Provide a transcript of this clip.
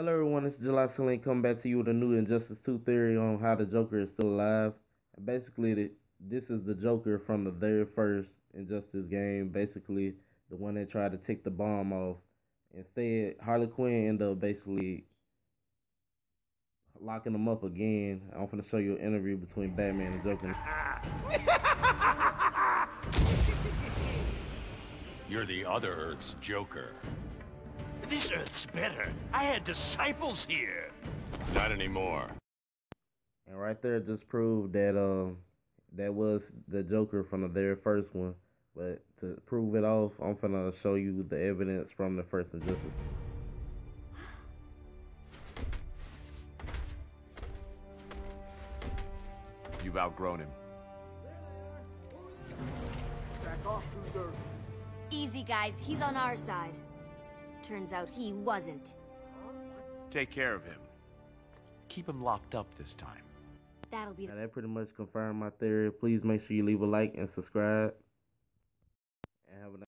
Hello everyone, it's July Sailean coming back to you with a new Injustice 2 theory on how the Joker is still alive. Basically, this is the Joker from the very first Injustice game. Basically, the one that tried to take the bomb off. Instead, Harley Quinn ended up basically locking him up again. I'm going to show you an interview between Batman and Joker. You're the other Earth's Joker. This Earth's better. I had disciples here. Not anymore. And right there just proved that um that was the Joker from the very first one. But to prove it off, I'm gonna show you the evidence from the first Injustice. You've outgrown him. Easy, guys. He's on our side. Turns out he wasn't. Take care of him. Keep him locked up this time. That'll be Now that pretty much confirmed my theory. Please make sure you leave a like and subscribe.